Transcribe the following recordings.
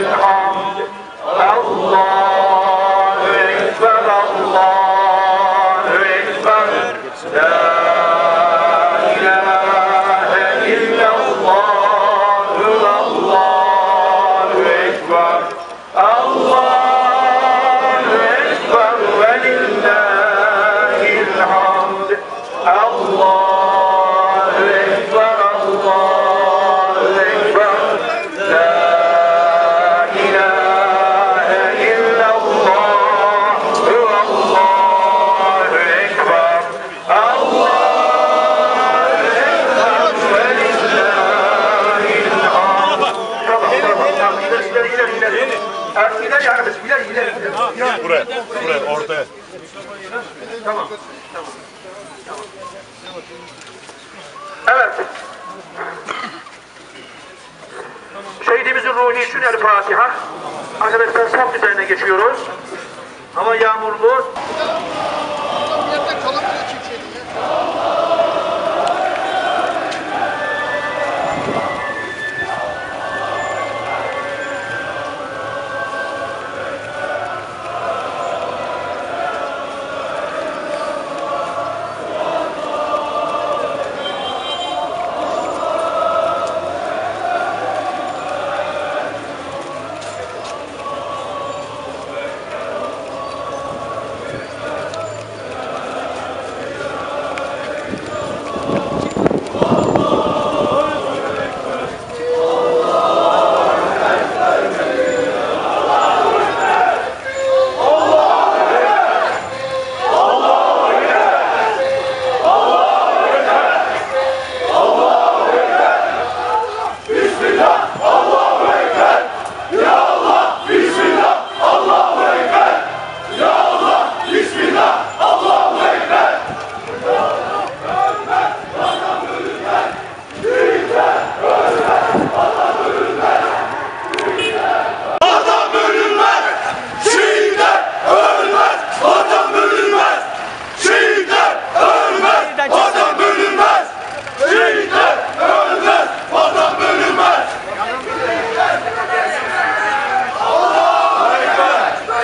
الحمد الله İleri, ileri, ileri. Ha, İleri ileri, ileri. Buraya, buraya, ortaya. Tamam. Tamam. Evet. Şehidimizin ruhu için El Fatiha. Arkadaşlar saf üzerine geçiyoruz. Hava yağmurlu. Yerde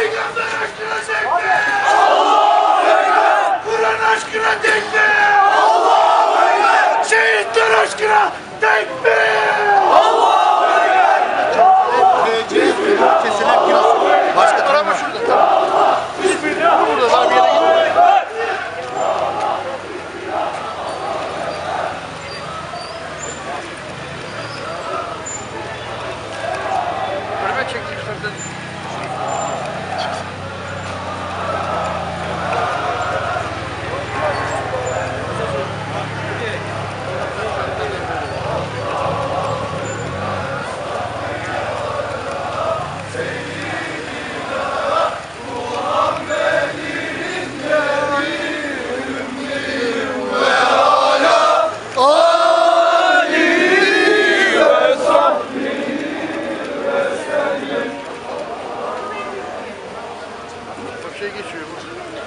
Peygamber aşkına tekme! Allahu Ekber! Kur'an aşkına tekme! Allahu Ekber! Şehitler aşkına tekme! Allahu Ekber! Allahu Ekber! Kesinlikle şey geçiyor.